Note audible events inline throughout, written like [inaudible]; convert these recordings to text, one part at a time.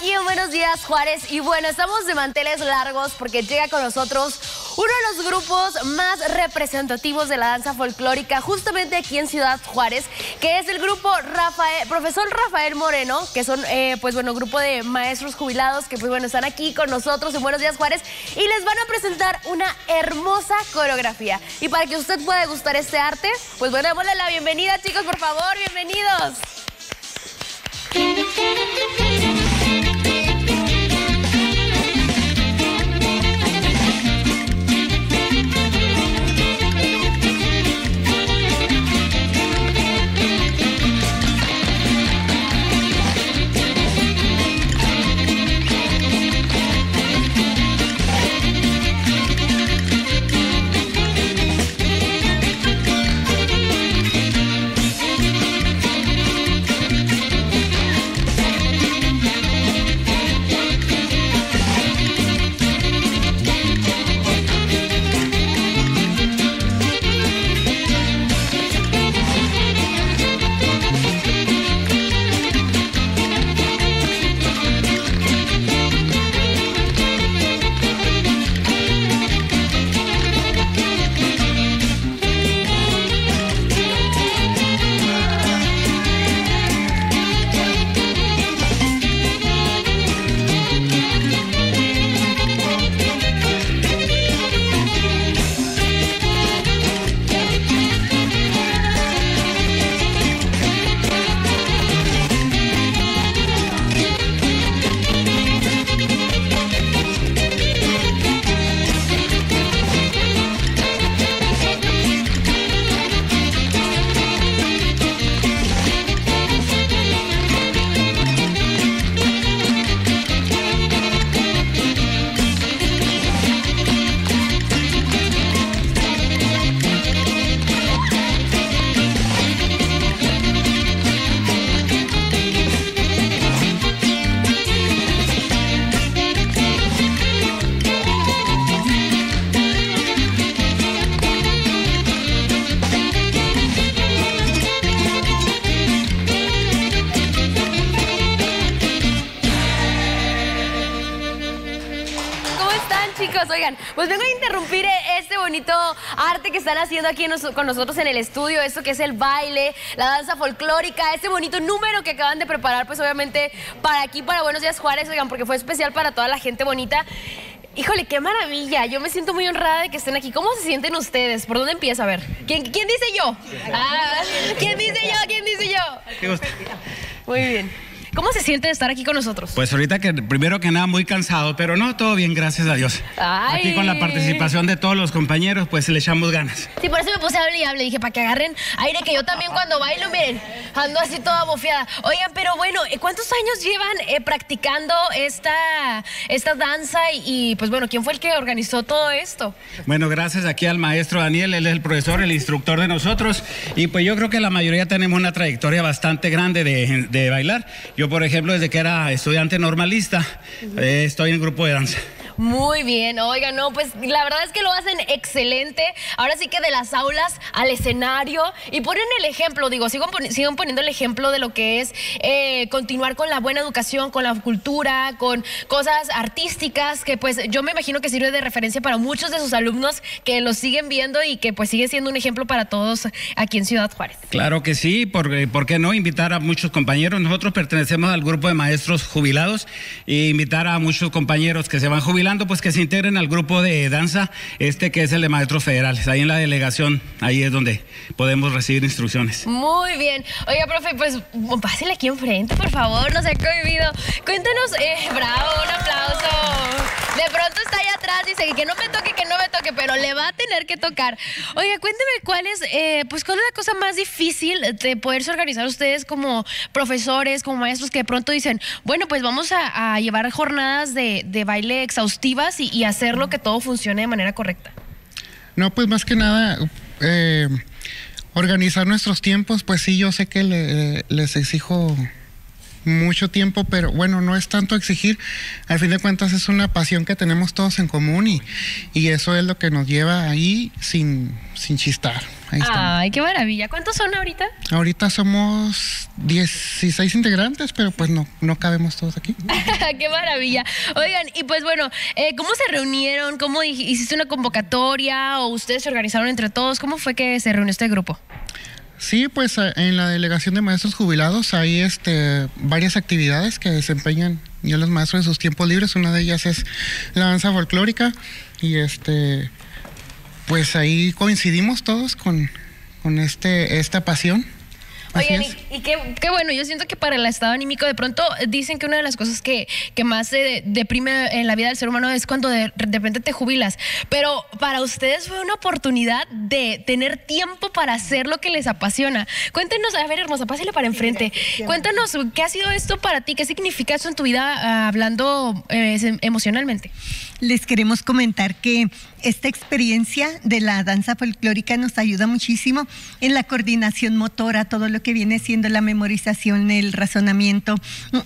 Buenos Días Juárez y bueno, estamos de manteles largos porque llega con nosotros uno de los grupos más representativos de la danza folclórica justamente aquí en Ciudad Juárez, que es el grupo Rafael, profesor Rafael Moreno, que son eh, pues bueno, grupo de maestros jubilados que pues bueno, están aquí con nosotros en Buenos Días Juárez y les van a presentar una hermosa coreografía. Y para que usted pueda gustar este arte, pues bueno, démosle la bienvenida chicos, por favor, bienvenidos. Bonito arte que están haciendo aquí nos- con nosotros en el estudio, esto que es el baile, la danza folclórica, este bonito número que acaban de preparar, pues obviamente para aquí, para Buenos Días Juárez, oigan, porque fue especial para toda la gente bonita. Híjole, qué maravilla. Yo me siento muy honrada de que estén aquí. ¿Cómo se sienten ustedes? ¿Por dónde empieza? A ver. ¿Quién, quién dice yo? Ah, ¿Quién dice yo? ¿Quién dice yo? Muy bien. ¿Cómo se siente de estar aquí con nosotros? Pues ahorita que primero que nada muy cansado, pero no, todo bien, gracias a Dios. Ay. Aquí con la participación de todos los compañeros, pues le echamos ganas. Sí, por eso me puse a hablar y hable. Dije, para que agarren aire, que yo también cuando bailo, miren, ando así toda bofeada. Oigan, pero bueno, ¿eh, ¿cuántos años llevan eh, practicando esta, esta danza? Y, y, pues bueno, ¿quién fue el que organizó todo esto? Bueno, gracias aquí al maestro Daniel, él es el profesor, el instructor de nosotros. Y pues yo creo que la mayoría tenemos una trayectoria bastante grande de, de bailar. Yo, por ejemplo, desde que era estudiante normalista, eh, estoy en grupo de danza. Muy bien, oigan, no, pues la verdad es que lo hacen excelente. Ahora sí que de las aulas al escenario y ponen el ejemplo, digo, sigan, poni- poniendo el ejemplo de lo que es eh, continuar con la buena educación, con la cultura, con cosas artísticas, que pues yo me imagino que sirve de referencia para muchos de sus alumnos que los siguen viendo y que pues sigue siendo un ejemplo para todos aquí en Ciudad Juárez. Claro que sí, por, eh, ¿por qué no invitar a muchos compañeros? Nosotros pertenecemos al grupo de maestros jubilados e invitar a muchos compañeros que se van jubilando, pues que se integren al grupo de danza, este que es el de maestros federales. Ahí en la delegación, ahí es donde podemos recibir instrucciones. Muy bien. Oiga, profe, pues pásele aquí enfrente, por favor, no se ha cohibido. Cuéntenos, eh, bravo, un aplauso. De pronto está allá atrás, dice que no me toque, que no me toque, pero le va a tener que tocar. Oiga, cuénteme cuál es, eh, pues cuál es la cosa más difícil de poderse organizar ustedes como profesores, como maestros, que de pronto dicen, bueno, pues vamos a, llevar jornadas de, de baile exhaustivas y, y hacerlo que todo funcione de manera correcta. No, pues más que nada, eh, organizar nuestros tiempos, pues sí, yo sé que le- les exijo mucho tiempo, pero bueno, no es tanto exigir, al fin de cuentas es una pasión que tenemos todos en común y, y eso es lo que nos lleva ahí sin, sin chistar. Ahí. Ay, qué maravilla. ¿Cuántos son ahorita? Ahorita somos 16 integrantes, pero pues no, no cabemos todos aquí. [laughs] qué maravilla. Oigan, y pues bueno, eh, ¿cómo se reunieron? ¿Cómo hiciste una convocatoria o ustedes se organizaron entre todos? ¿Cómo fue que se reunió este grupo? Sí, pues eh, en la delegación de maestros jubilados hay este, varias actividades que desempeñan ya los maestros en sus tiempos libres. Una de ellas es la danza folclórica y este, pues ahí coincidimos todos con, con este, esta pasión. Oigan, y, y qué, qué bueno, yo siento que para el estado anímico de pronto dicen que una de las cosas que, que más se deprime en la vida del ser humano es cuando de, de repente te jubilas. Pero para ustedes fue una oportunidad de tener tiempo para hacer lo que les apasiona. Cuéntenos, a ver, hermosa, pásale para enfrente. Cuéntanos, ¿qué ha sido esto para ti? ¿Qué significa esto en tu vida ah, hablando eh, em- emocionalmente? Les queremos comentar que esta experiencia de la danza folclórica nos ayuda muchísimo en la coordinación motora, todo lo que viene siendo la memorización, el razonamiento,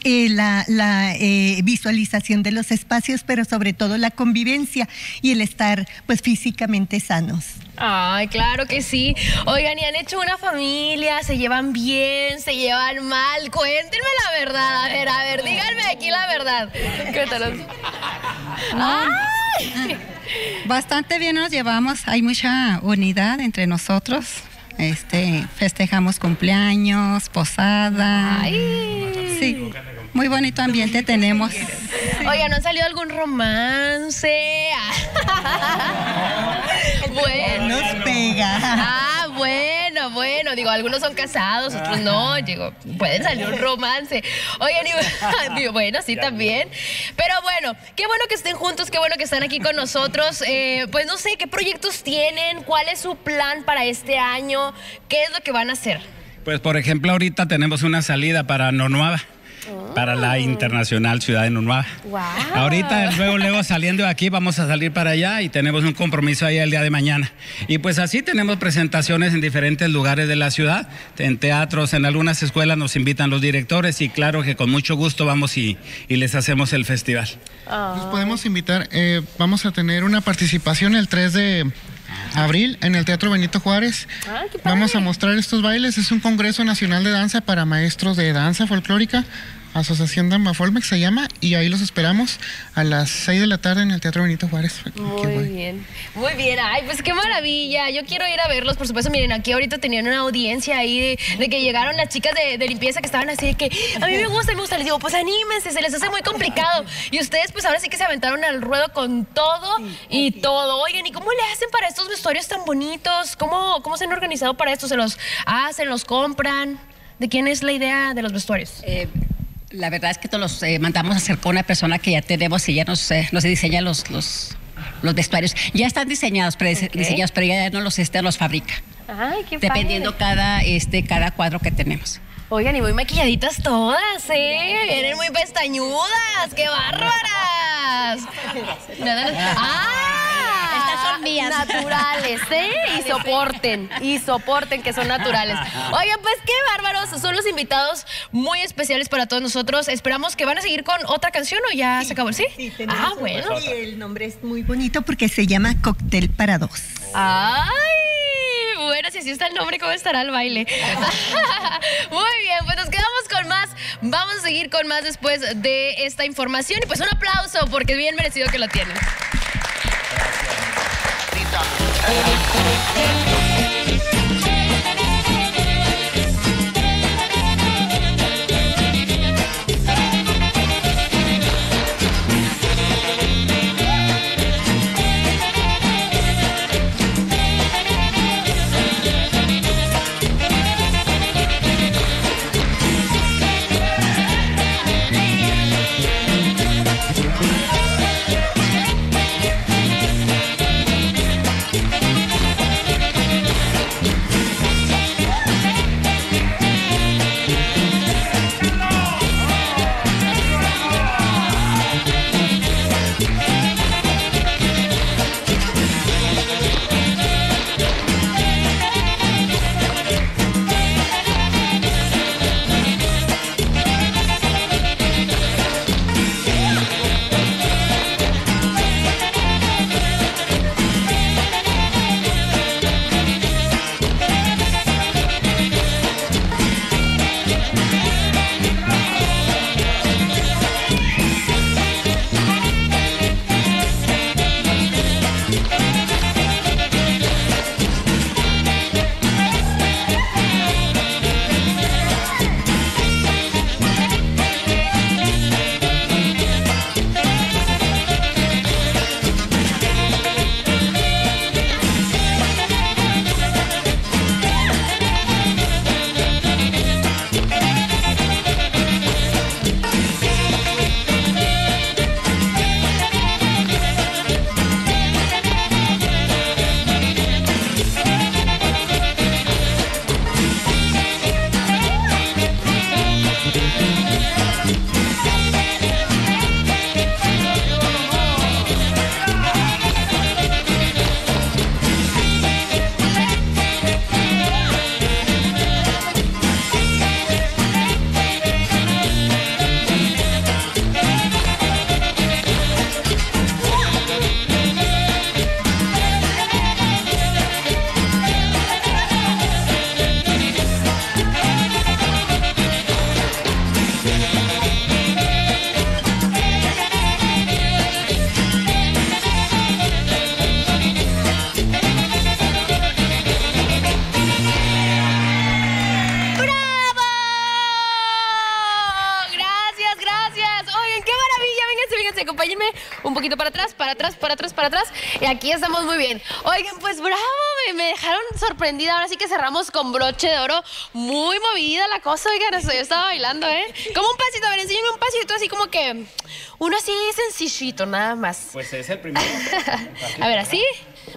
eh, la, la, eh, visualización de los espacios, pero sobre todo la convivencia y el estar pues físicamente sanos. Ay, claro que sí. Oigan, y han hecho una familia, se llevan bien, se llevan mal. Cuéntenme la verdad. A ver, a ver, díganme aquí la verdad. Cuéntanos. ¡Ay! [laughs] Bastante bien nos llevamos, hay mucha unidad entre nosotros. Este, festejamos cumpleaños, posada. Ay. Sí, muy bonito ambiente tenemos. [laughs] Oigan, ¿no han salido algún romance? [laughs] bueno. Nos pega. Ah, bueno, bueno. Digo, algunos son casados, otros no. Digo, pueden salir un romance. Oigan, [laughs] [laughs] y, digo, bueno, sí también. Pero bueno, qué bueno que estén juntos, qué bueno que están aquí con nosotros. Eh, pues no sé, ¿qué proyectos tienen? ¿Cuál es su plan para este año? ¿Qué es lo que van a hacer? Pues por ejemplo, ahorita tenemos una salida para Nonuava. Para la Internacional Ciudad de Nonuava. Wow. Ahorita, luego, luego saliendo de aquí, vamos a salir para allá y tenemos un compromiso ahí el día de mañana. Y pues así tenemos presentaciones en diferentes lugares de la ciudad, en teatros, en algunas escuelas nos invitan los directores y claro que con mucho gusto vamos y, y les hacemos el festival. Los podemos invitar, eh, vamos a tener una participación el 3 de abril en el Teatro Benito Juárez. Qué padre. Vamos a mostrar estos bailes, es un Congreso Nacional de Danza para Maestros de Danza Folclórica. Asociación Danmafolmex se llama y ahí los esperamos a las 6 de la tarde en el Teatro Benito Juárez. Aquí Muy bien, muy bien. Ay, pues qué maravilla. Yo quiero ir a verlos, por supuesto. Miren, aquí ahorita tenían una audiencia ahí de, de que llegaron las chicas de, de limpieza que estaban así de que a mí me gusta, me gusta. Les digo, pues anímense, se les hace muy complicado. Y ustedes, pues ahora sí que se aventaron al ruedo con todo y todo. Oigan, ¿y cómo le hacen para estos vestuarios tan bonitos? ¿Cómo, cómo se han organizado para esto? ¿Se los hacen, los compran? ¿De quién es la idea de los vestuarios? Eh, la verdad es que todos los eh, mandamos a hacer con una persona que ya tenemos y ya nos, eh, nos diseña los, los, los vestuarios. Ya están diseñados, prede- Ok. diseñados, pero ya no los, este, los fabrica. Ay, qué Dependiendo cada, este, cada cuadro que tenemos. Oigan, y muy maquilladitas todas, ¿eh? Vienen muy pestañudas, ¡qué bárbaras! [laughs] Son mías. Naturales, ¿eh? Y soporten, y soporten que son naturales. Oigan, pues qué bárbaros, son los invitados muy especiales para todos nosotros. Esperamos que van a seguir con otra canción o ya se acabó, ¿sí? tenemos ah, bueno. Y el nombre es muy bonito porque se llama Cóctel para dos. ¡Ay! Bueno, si así está el nombre, ¿cómo estará el baile? [laughs] Muy bien, pues nos quedamos con más. Vamos a seguir con más después de esta información. Y pues un aplauso, porque es bien merecido que lo tienen. Thank you. Poquito para atrás, para atrás, para atrás, para atrás. Y aquí estamos muy bien. Oigan, pues bravo, me, me dejaron sorprendida. Ahora sí que cerramos con broche de oro. Muy movida la cosa, oigan, yo estaba bailando, ¿eh? Como un pasito, a ver, enséñame un pasito así como que uno así sencillito, nada más. Pues es el primero. [laughs] a ver, así.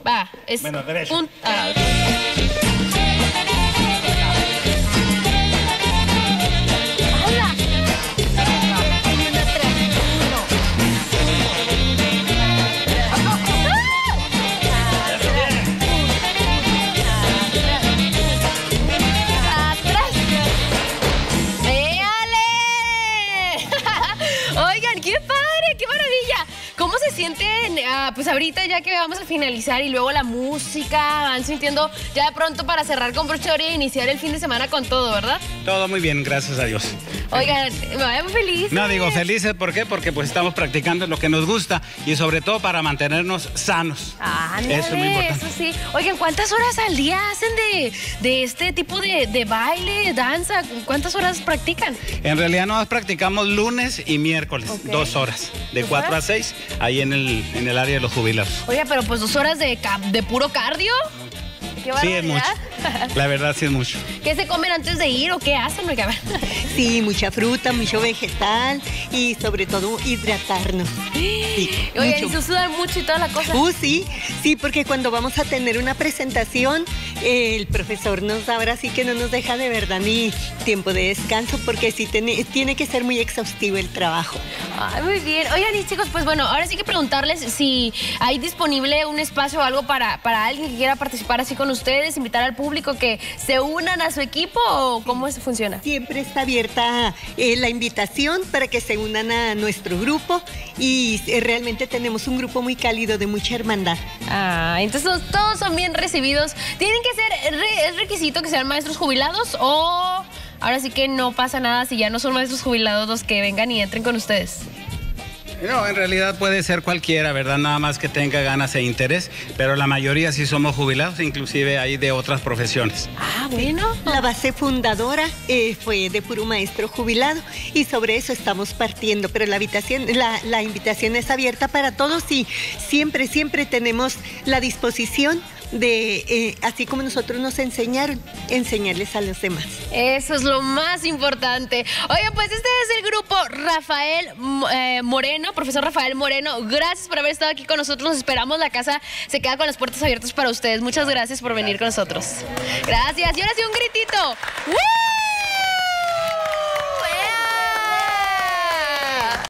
Va, es Bueno, derecho. un... ah. Qué padre, qué maravilla. ¿Cómo se sienten, ah, pues ahorita ya que vamos a finalizar y luego la música, van sintiendo ya de pronto para cerrar con broche de iniciar el fin de semana con todo, ¿verdad? Todo muy bien, gracias a Dios. Oigan, muy feliz. No, digo felices, ¿por qué? Porque pues estamos practicando lo que nos gusta y sobre todo para mantenernos sanos. Ándale, Eso es muy importante. eso sí. Oigan, ¿cuántas horas al día hacen de, de este tipo de, de baile, danza? ¿Cuántas horas practican? En realidad nos practicamos lunes y miércoles, dos horas, de ¿Dos 4 a horas? 6, ahí en el, en el área de los jubilados. Oiga, pero pues dos horas de, de puro cardio. Qué Sí, es mucho. barbaridad. La verdad sí es mucho. ¿Qué se comen antes de ir o qué hacen? Oiga. Sí, mucha fruta, mucho vegetal y sobre todo hidratarnos. Sí, Oye, y se sudan mucho y toda la cosa. Uh, sí, sí, porque cuando vamos a tener una presentación, eh, el profesor nos ahora sí que no nos deja de verdad ni tiempo de descanso, porque sí tiene, tiene que ser muy exhaustivo el trabajo. Ay, muy bien. Oigan, y chicos, pues bueno, ahora sí que preguntarles si hay disponible un espacio o algo para, para alguien que quiera participar así con ustedes, invitar al público que se unan a su equipo o cómo eso funciona. Siempre está abierta eh, la invitación para que se unan a nuestro grupo y eh, realmente tenemos un grupo muy cálido de mucha hermandad. Ah, entonces todos- son bien recibidos. ¿Tienen que ser, es requisito que sean maestros jubilados o ahora sí que no pasa nada si ya no son maestros jubilados los que vengan y entren con ustedes? No, en realidad puede ser cualquiera, ¿verdad? Nada más que tenga ganas e interés, pero la mayoría sí somos jubilados, inclusive hay de otras profesiones. Ah, bueno. La base fundadora eh, fue de puro maestro jubilado y sobre eso estamos partiendo, pero la, habitación, la, la invitación es abierta para todos y siempre, siempre tenemos la disposición de, eh, así como nosotros nos enseñaron, enseñarles a los demás. Eso es lo más importante. Oigan, pues este es el grupo Rafael eh, Moreno, profesor Rafael Moreno. Gracias por haber estado aquí con nosotros. Nos esperamos. La casa se queda con las puertas abiertas para ustedes. Muchas gracias por venir con nosotros. Gracias. Y ahora sí, un gritito. ¡Woo!